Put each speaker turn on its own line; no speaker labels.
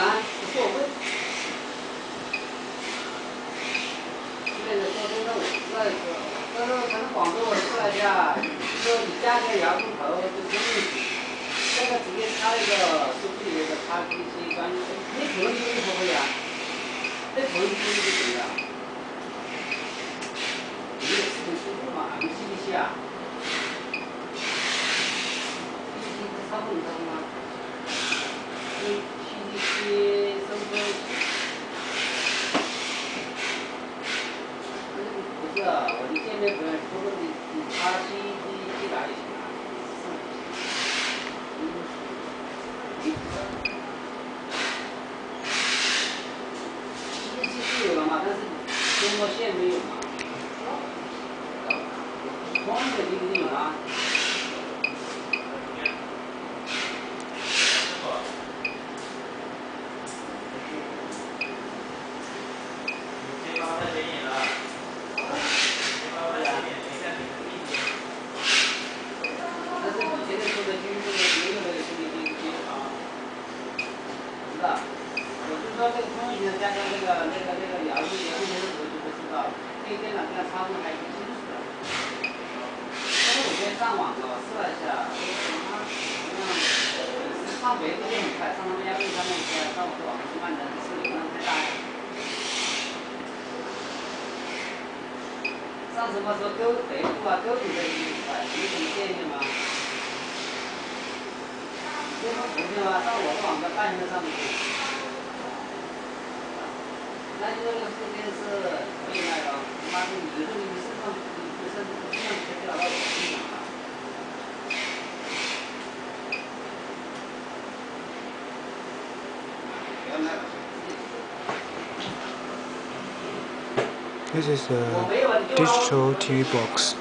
啊，不是我问，现在你说的这个，那个，反正反正广州人过来的啊。你说你加个遥控头，就个没问题，个直接插一个手机里面的插机器专用线，你可能就是说啊，那，可能就是这个东啊。你这个事情清楚吗？明细明细啊，你息他差不你差多少。我的界面不，过你你插 CD 进来就行了。机器有了嘛，但是中国线没有嘛。光的机器有啊？说这个通讯加上那个那个那个遥控遥控的时候就不知道，对电脑这样操作还挺清楚的。但是我今天上网了，试了一下，它好像上百度就很快，上他们家微上面去，上我的网是慢的，是流量太大。上什么说勾百度啊，勾你的很快，有什么建议吗？有什么途径吗？上我的网站半天都上不去。
This is a digital TV box.